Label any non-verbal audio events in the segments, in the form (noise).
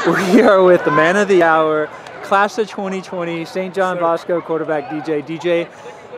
(laughs) We are with the man of the hour, class of 2020, St. John Bosco quarterback DJ. DJ,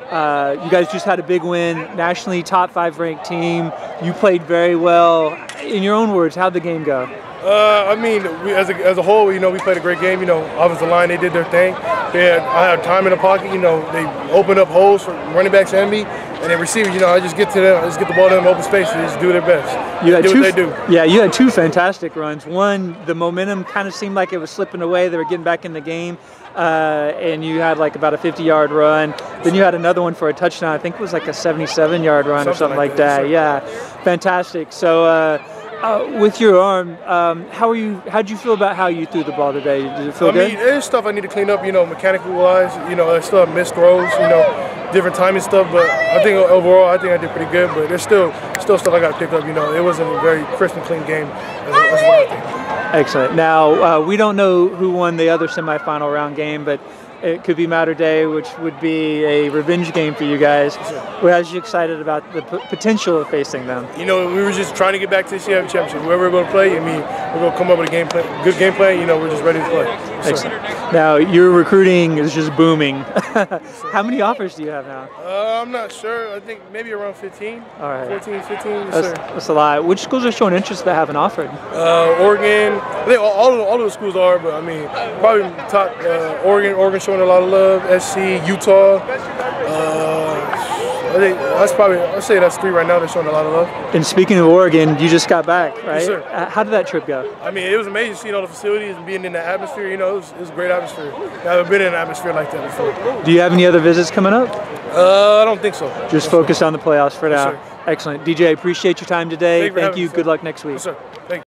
uh, you guys just had a big win, nationally top five ranked team. You played very well. In your own words, how'd the game go? Uh, I mean, we, as, a, as a whole, you know, we played a great game. You know, offensive line, they did their thing. They had, I had time in the pocket. You know, they opened up holes for running backs and me, and then receivers. You know, I just get to them, I just get the ball to them open space, and just do their best. You had do two, what they do. Yeah, you had two fantastic runs. One, the momentum kind of seemed like it was slipping away. They were getting back in the game. Uh, and you had like about a 50 yard run. Then you had another one for a touchdown. I think it was like a 77 yard run or Something something like, like that. that, Yeah, fantastic. So, uh, uh, with your arm, um, how are you? How'd you feel about how you threw the ball today? Did it feel I good? mean, there's stuff I need to clean up, you know, mechanical wise. You know, I still have missed throws, you know, different timing stuff. But I think overall, I think I did pretty good. But there's still still stuff I got to pick up. You know, it wasn't a very crisp and clean game. That's, that's what I think. Excellent. Now, uh, we don't know who won the other semifinal round game, but it could be Mater Dei, which would be a revenge game for you guys. What has you excited about the p- potential of facing them? You know, we were just trying to get back to the CF championship. Whoever we're going to play, I mean, we're going to come up with a game plan, good game plan. You know, we're just ready to play. Excellent. Now, your recruiting is just booming. (laughs) How many offers do you have now? uh, I'm not sure. I think maybe around 15, All right. 14, 15. Yes, That's, sir. that's a lot. Which schools are showing interest that haven't offered? Uh, Oregon. I think all, all, of, all of the schools are, but I mean, probably top. Uh, Oregon, Oregon showing a lot of love. SC, Utah. Uh, I think that's probably. I'd say that's three right now. They're showing a lot of love. And speaking of Oregon, you just got back, right? sir. Uh, How did that trip go? I mean, it was amazing seeing all the facilities and being in the atmosphere. You know, it was, it was a great atmosphere. I've never been in an atmosphere like that before. Do you have any other visits coming up? Uh, I don't think so. Just focus on the playoffs for now. sir. Excellent. DJ, appreciate your time today. Thank you Thank you. Good luck next week. Yes, sir. Thank you.